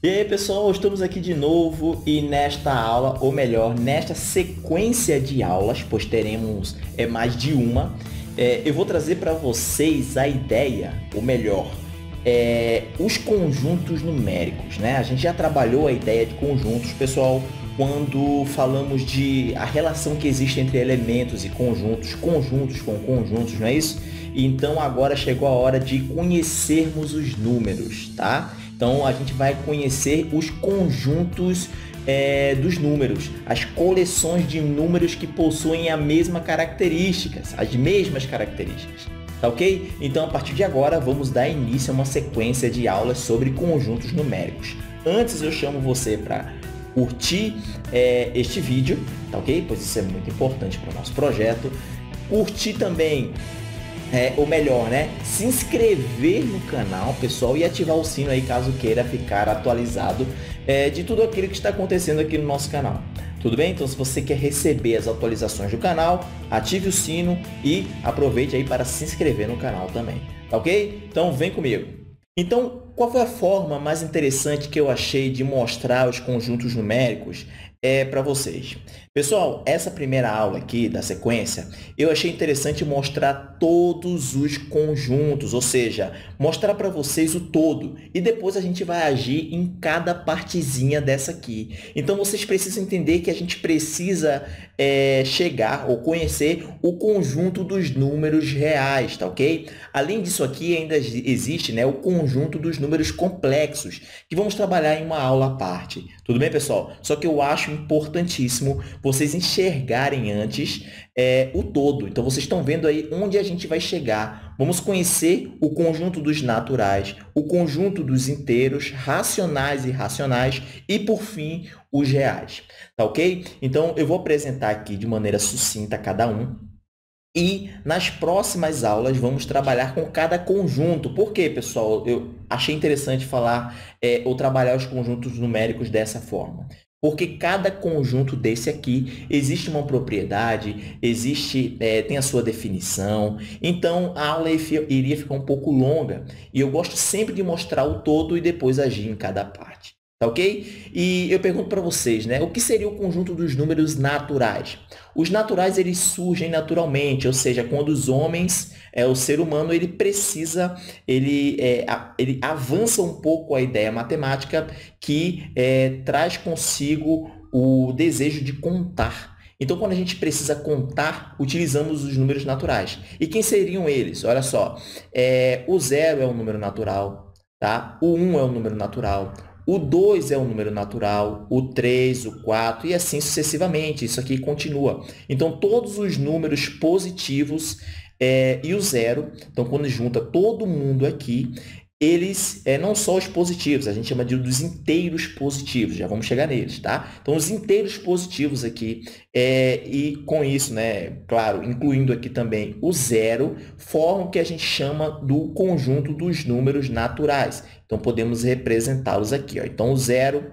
E aí pessoal, estamos aqui de novo e nesta aula, ou melhor, nesta sequência de aulas, pois teremos é, mais de uma, é, eu vou trazer para vocês a ideia, ou melhor, é, os conjuntos numéricos. Né? A gente já trabalhou a ideia de conjuntos, pessoal, quando falamos de a relação que existe entre elementos e conjuntos, conjuntos com conjuntos, não é isso? Então agora chegou a hora de conhecermos os números, tá? Então a gente vai conhecer os conjuntos é, dos números, as coleções de números que possuem a mesma características, as mesmas características. Tá ok? Então a partir de agora vamos dar início a uma sequência de aulas sobre conjuntos numéricos. Antes eu chamo você para curtir é, este vídeo, tá ok? Pois isso é muito importante para o nosso projeto. Curtir também é, ou melhor, né, se inscrever no canal, pessoal, e ativar o sino aí caso queira ficar atualizado é, de tudo aquilo que está acontecendo aqui no nosso canal. Tudo bem? Então, se você quer receber as atualizações do canal, ative o sino e aproveite aí para se inscrever no canal também. Tá ok? Então, vem comigo. Então, qual foi a forma mais interessante que eu achei de mostrar os conjuntos numéricos é, para vocês? Pessoal, essa primeira aula aqui da sequência, eu achei interessante mostrar todos os conjuntos, ou seja, mostrar para vocês o todo e depois a gente vai agir em cada partezinha dessa aqui. Então, vocês precisam entender que a gente precisa é, chegar ou conhecer o conjunto dos números reais, tá ok? Além disso aqui, ainda existe né, o conjunto dos números complexos, que vamos trabalhar em uma aula à parte. Tudo bem, pessoal? Só que eu acho importantíssimo vocês enxergarem antes é, o todo. Então, vocês estão vendo aí onde a gente vai chegar. Vamos conhecer o conjunto dos naturais, o conjunto dos inteiros, racionais e irracionais e, por fim, os reais. Tá ok? Então, eu vou apresentar aqui de maneira sucinta cada um. E nas próximas aulas vamos trabalhar com cada conjunto. Por quê, pessoal? Eu achei interessante falar é, ou trabalhar os conjuntos numéricos dessa forma. Porque cada conjunto desse aqui existe uma propriedade, existe, é, tem a sua definição. Então, a aula iria ficar um pouco longa. E eu gosto sempre de mostrar o todo e depois agir em cada parte. Tá ok? E eu pergunto para vocês, né? O que seria o conjunto dos números naturais? Os naturais, eles surgem naturalmente, ou seja, quando os homens, é, o ser humano, ele precisa, ele, é, ele avança um pouco a ideia matemática que é, traz consigo o desejo de contar. Então, quando a gente precisa contar, utilizamos os números naturais. E quem seriam eles? Olha só, é, o zero é um número natural, tá? o 1 um é um número natural, o 2 é um número natural, o 3, o 4 e assim sucessivamente. Isso aqui continua. Então, todos os números positivos é, e o zero, então quando junta todo mundo aqui, eles, é, não só os positivos, a gente chama de dos inteiros positivos, já vamos chegar neles, tá? Então, os inteiros positivos aqui, é, e com isso, né, claro, incluindo aqui também o zero, formam o que a gente chama do conjunto dos números naturais. Então, podemos representá-los aqui, ó. Então, o zero,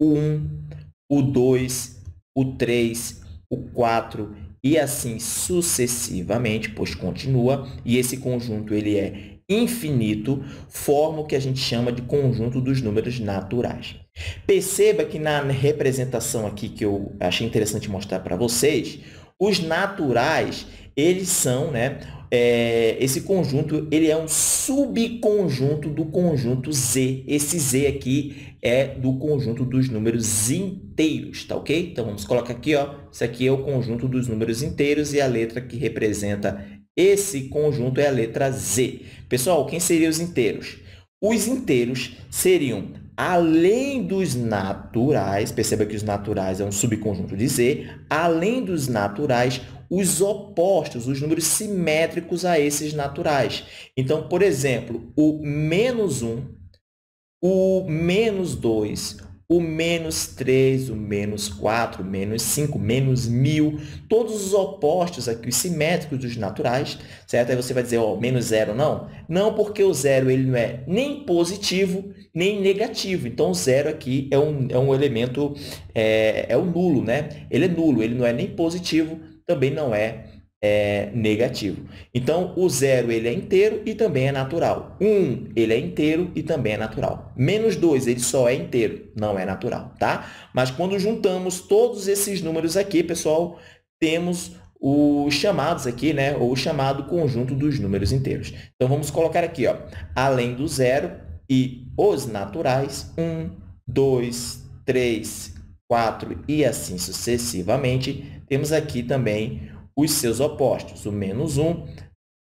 o 1, um, o 2, o 3, o 4 e assim sucessivamente, pois continua, e esse conjunto ele é infinito forma o que a gente chama de conjunto dos números naturais. Perceba que na representação aqui que eu achei interessante mostrar para vocês, os naturais, eles são, né, é, esse conjunto ele é um subconjunto do conjunto Z. Esse Z aqui é do conjunto dos números inteiros, tá ok? Então, vamos colocar aqui, ó, isso aqui é o conjunto dos números inteiros e a letra que representa esse conjunto é a letra Z. Pessoal, quem seriam os inteiros? Os inteiros seriam, além dos naturais, perceba que os naturais é um subconjunto de Z, além dos naturais, os opostos, os números simétricos a esses naturais. Então, por exemplo, o menos 1, o menos 2, o menos 3, o menos 4, o menos 5, menos 1000, todos os opostos aqui, os simétricos dos naturais, certo? Aí você vai dizer, ó, menos zero não? Não, porque o zero ele não é nem positivo, nem negativo. Então, o zero aqui é um, é um elemento, é, é um nulo, né? Ele é nulo, ele não é nem positivo, também não é é negativo. Então, o zero ele é inteiro e também é natural. 1 um, ele é inteiro e também é natural. Menos 2 ele só é inteiro, não é natural, tá? Mas quando juntamos todos esses números aqui, pessoal, temos os chamados aqui, né? Ou o chamado conjunto dos números inteiros. Então, vamos colocar aqui, ó, além do zero e os naturais, 1, 2, 3, 4 e assim sucessivamente, temos aqui também os seus opostos, o menos 1,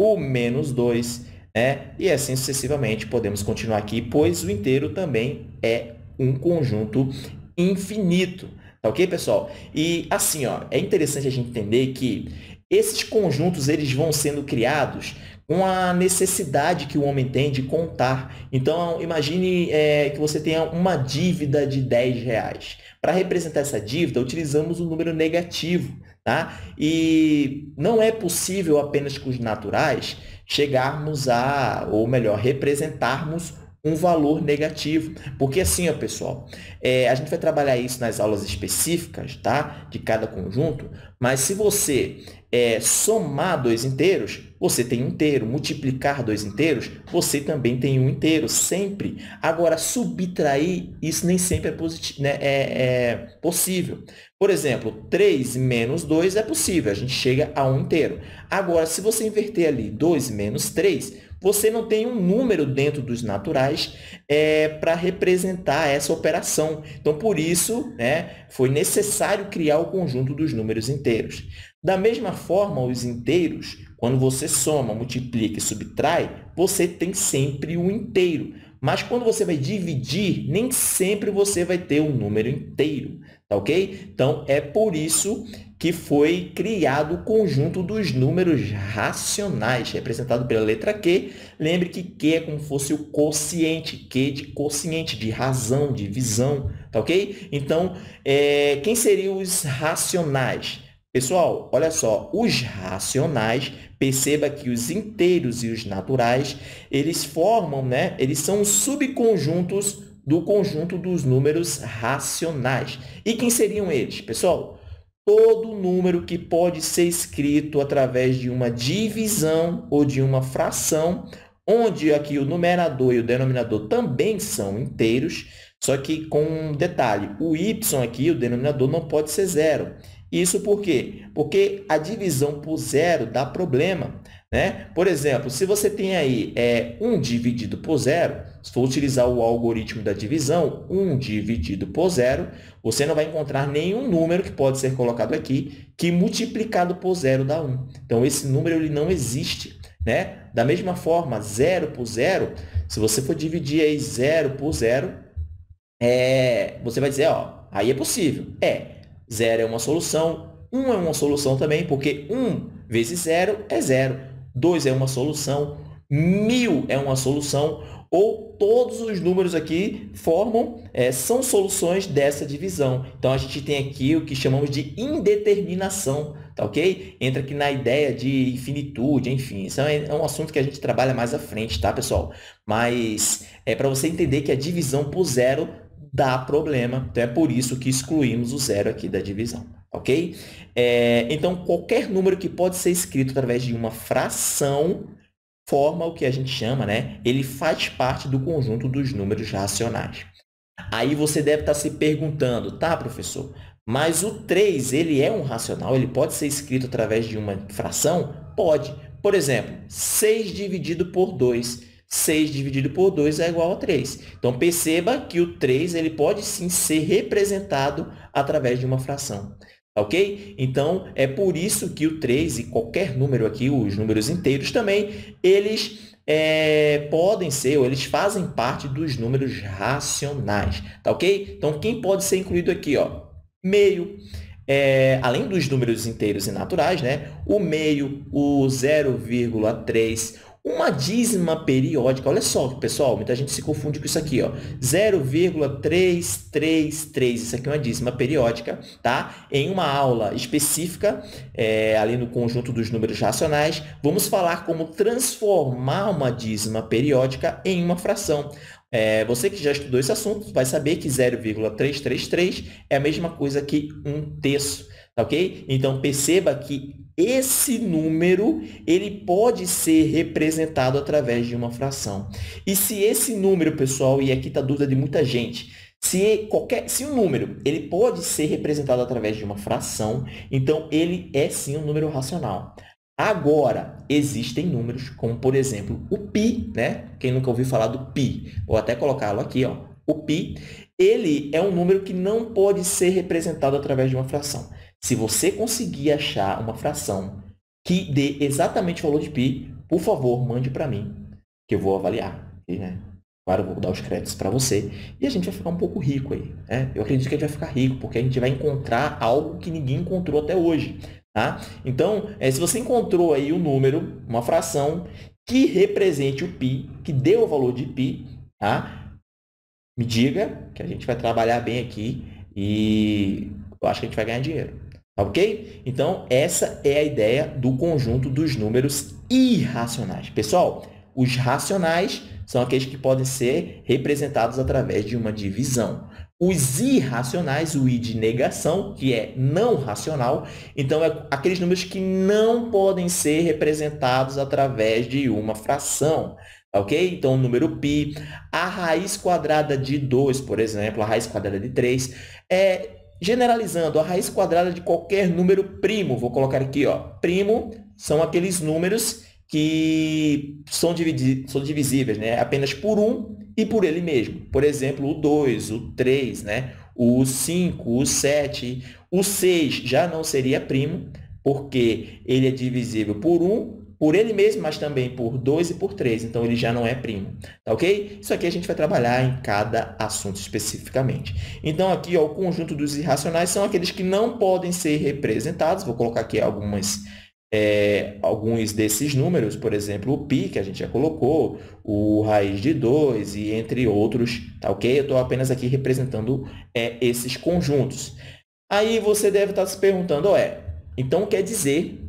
o menos 2, né? e assim sucessivamente podemos continuar aqui, pois o inteiro também é um conjunto infinito. Tá ok, pessoal? E assim, ó, é interessante a gente entender que esses conjuntos eles vão sendo criados com a necessidade que o homem tem de contar. Então, imagine é, que você tenha uma dívida de 10 reais. Para representar essa dívida, utilizamos o um número negativo. Tá? E não é possível apenas com os naturais chegarmos a, ou melhor, representarmos um valor negativo. Porque assim, ó, pessoal, é, a gente vai trabalhar isso nas aulas específicas tá? de cada conjunto, mas se você é, somar dois inteiros, você tem um inteiro. Multiplicar dois inteiros, você também tem um inteiro, sempre. Agora, subtrair, isso nem sempre é, positivo, né? é, é possível. Por exemplo, 3 menos 2 é possível, a gente chega a um inteiro. Agora, se você inverter ali 2 menos 3, você não tem um número dentro dos naturais é, para representar essa operação. Então, por isso, né, foi necessário criar o conjunto dos números inteiros. Da mesma forma, os inteiros, quando você soma, multiplica e subtrai, você tem sempre um inteiro. Mas quando você vai dividir, nem sempre você vai ter um número inteiro, tá ok? Então, é por isso que foi criado o conjunto dos números racionais, representado pela letra Q. Lembre que Q é como se fosse o quociente, Q de quociente, de razão, de visão, tá ok? Então, é, quem seriam os racionais? Pessoal, olha só, os racionais, perceba que os inteiros e os naturais, eles formam, né? Eles são subconjuntos do conjunto dos números racionais. E quem seriam eles? Pessoal, todo número que pode ser escrito através de uma divisão ou de uma fração, onde aqui o numerador e o denominador também são inteiros, só que com um detalhe, o y aqui, o denominador, não pode ser zero. Isso por quê? Porque a divisão por zero dá problema. Né? Por exemplo, se você tem aí é, 1 dividido por zero, se for utilizar o algoritmo da divisão, 1 dividido por zero, você não vai encontrar nenhum número que pode ser colocado aqui que multiplicado por zero dá 1. Então, esse número ele não existe. Né? Da mesma forma, 0 por zero, se você for dividir aí 0 por zero, é, você vai dizer, ó, aí é possível. É, Zero é uma solução, 1 é uma solução também, porque 1 vezes zero é zero. 2 é uma solução, mil é uma solução, ou todos os números aqui formam, é, são soluções dessa divisão. Então, a gente tem aqui o que chamamos de indeterminação, tá ok? Entra aqui na ideia de infinitude, enfim, isso é, é um assunto que a gente trabalha mais à frente, tá, pessoal? Mas é para você entender que a divisão por zero dá problema. Então, é por isso que excluímos o zero aqui da divisão, ok? É, então, qualquer número que pode ser escrito através de uma fração forma o que a gente chama, né? Ele faz parte do conjunto dos números racionais. Aí você deve estar se perguntando, tá, professor, mas o 3, ele é um racional? Ele pode ser escrito através de uma fração? Pode. Por exemplo, 6 dividido por 2 6 dividido por 2 é igual a 3. Então, perceba que o 3 ele pode sim ser representado através de uma fração. Ok? Então, é por isso que o 3 e qualquer número aqui, os números inteiros também, eles é, podem ser, ou eles fazem parte dos números racionais. Tá ok? Então, quem pode ser incluído aqui? Ó? Meio. É, além dos números inteiros e naturais, né? o meio, o 0,3, uma dízima periódica, olha só, pessoal, muita gente se confunde com isso aqui, ó. 0,333, isso aqui é uma dízima periódica, tá? Em uma aula específica, é, ali no conjunto dos números racionais, vamos falar como transformar uma dízima periódica em uma fração. É, você que já estudou esse assunto vai saber que 0,333 é a mesma coisa que um terço. tá ok? Então, perceba que esse número ele pode ser representado através de uma fração. E se esse número, pessoal, e aqui está a dúvida de muita gente, se qualquer, se um número ele pode ser representado através de uma fração, então ele é sim um número racional. Agora, existem números como, por exemplo, o π, né? Quem nunca ouviu falar do π? Vou até colocá-lo aqui, ó. O π, ele é um número que não pode ser representado através de uma fração. Se você conseguir achar uma fração que dê exatamente o valor de π, por favor, mande para mim, que eu vou avaliar. E, né? Claro, eu vou dar os créditos para você e a gente vai ficar um pouco rico aí. Né? Eu acredito que a gente vai ficar rico, porque a gente vai encontrar algo que ninguém encontrou até hoje. Tá? Então, é, se você encontrou aí um número, uma fração, que represente o π, que dê o valor de π, tá? me diga que a gente vai trabalhar bem aqui e eu acho que a gente vai ganhar dinheiro. Ok? Então, essa é a ideia do conjunto dos números irracionais. Pessoal, os racionais são aqueles que podem ser representados através de uma divisão. Os irracionais, o i de negação, que é não racional, então é aqueles números que não podem ser representados através de uma fração. Ok? Então, o número π, a raiz quadrada de 2, por exemplo, a raiz quadrada de 3, é Generalizando, a raiz quadrada de qualquer número primo, vou colocar aqui, ó, primo são aqueles números que são, são divisíveis né? apenas por 1 e por ele mesmo. Por exemplo, o 2, o 3, né? o 5, o 7. O 6 já não seria primo, porque ele é divisível por 1 por ele mesmo, mas também por 2 e por 3. Então, ele já não é primo. Tá ok? Isso aqui a gente vai trabalhar em cada assunto especificamente. Então, aqui, ó, o conjunto dos irracionais são aqueles que não podem ser representados. Vou colocar aqui algumas, é, alguns desses números, por exemplo, o π, que a gente já colocou, o raiz de 2 e entre outros. Tá ok? Eu estou apenas aqui representando é, esses conjuntos. Aí você deve estar se perguntando, é, então quer dizer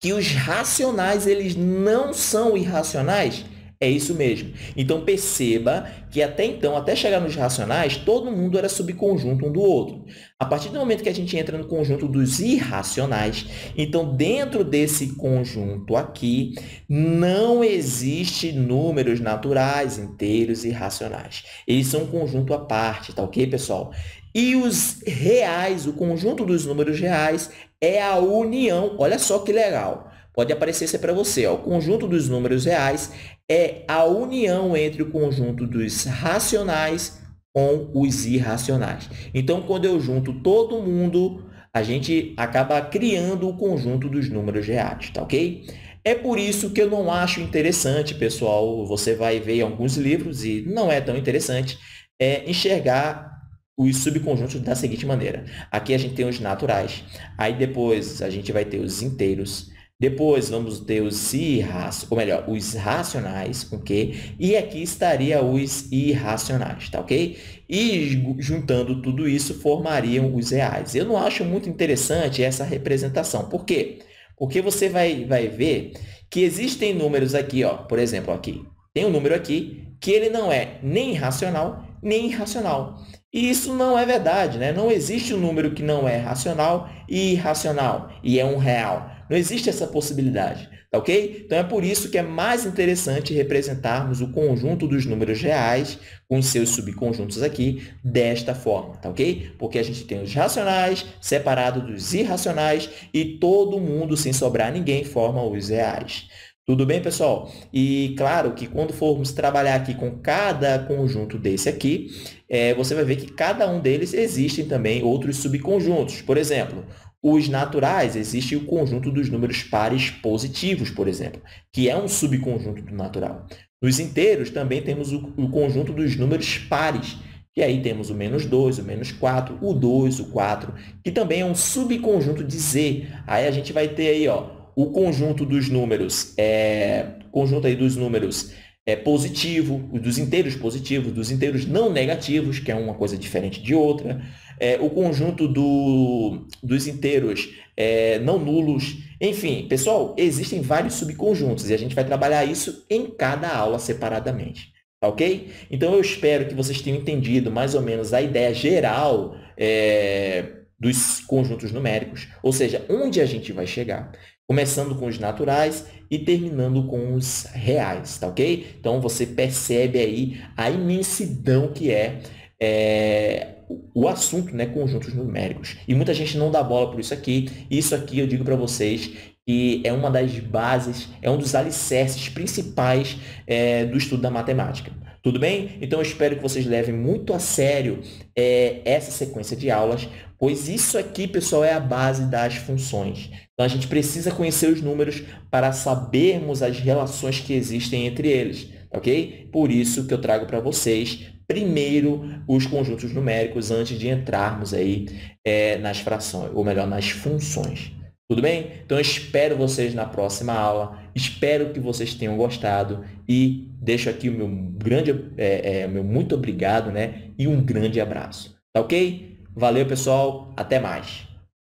que os racionais eles não são irracionais? É isso mesmo. Então, perceba que até então, até chegar nos racionais, todo mundo era subconjunto um do outro. A partir do momento que a gente entra no conjunto dos irracionais, então, dentro desse conjunto aqui, não existe números naturais, inteiros e racionais. Eles são um conjunto à parte, tá ok, pessoal? E os reais, o conjunto dos números reais, é a união. Olha só que legal. Pode aparecer isso para você. Ó. O conjunto dos números reais é a união entre o conjunto dos racionais com os irracionais. Então, quando eu junto todo mundo, a gente acaba criando o conjunto dos números reais, tá ok? É por isso que eu não acho interessante, pessoal, você vai ver em alguns livros, e não é tão interessante, é enxergar os subconjuntos da seguinte maneira. Aqui a gente tem os naturais, aí depois a gente vai ter os inteiros, depois vamos ter os irracionais, ou melhor, os racionais, ok? E aqui estaria os irracionais, tá ok? E juntando tudo isso, formariam os reais. Eu não acho muito interessante essa representação. Por quê? Porque você vai, vai ver que existem números aqui, ó, por exemplo, aqui. Tem um número aqui que ele não é nem racional nem irracional. E isso não é verdade, né? Não existe um número que não é racional e irracional, e é um real. Não existe essa possibilidade, tá ok? Então, é por isso que é mais interessante representarmos o conjunto dos números reais, com seus subconjuntos aqui, desta forma, tá ok? Porque a gente tem os racionais separados dos irracionais e todo mundo, sem sobrar ninguém, forma os reais. Tudo bem, pessoal? E claro que quando formos trabalhar aqui com cada conjunto desse aqui, é, você vai ver que cada um deles existem também outros subconjuntos. Por exemplo, os naturais, existe o conjunto dos números pares positivos, por exemplo, que é um subconjunto do natural. Nos inteiros, também temos o, o conjunto dos números pares, e aí temos o menos 2, o menos 4, o 2, o 4, que também é um subconjunto de Z. Aí a gente vai ter aí, ó, o conjunto dos números, é, conjunto aí dos números é positivo, dos inteiros positivos, dos inteiros não negativos, que é uma coisa diferente de outra, é, o conjunto do, dos inteiros é, não nulos, enfim, pessoal, existem vários subconjuntos e a gente vai trabalhar isso em cada aula separadamente. Tá ok? Então, eu espero que vocês tenham entendido mais ou menos a ideia geral é, dos conjuntos numéricos, ou seja, onde a gente vai chegar, começando com os naturais e terminando com os reais, tá ok? Então você percebe aí a imensidão que é, é o assunto, né, conjuntos numéricos. E muita gente não dá bola por isso aqui. Isso aqui eu digo para vocês que é uma das bases, é um dos alicerces principais é, do estudo da matemática. Tudo bem? Então eu espero que vocês levem muito a sério é, essa sequência de aulas, pois isso aqui, pessoal, é a base das funções. Então a gente precisa conhecer os números para sabermos as relações que existem entre eles, ok? Por isso que eu trago para vocês primeiro os conjuntos numéricos antes de entrarmos aí é, nas frações, ou melhor, nas funções. Tudo bem? Então eu espero vocês na próxima aula. Espero que vocês tenham gostado e deixo aqui o meu grande, é, é, meu muito obrigado, né? E um grande abraço. Tá ok? Valeu, pessoal. Até mais.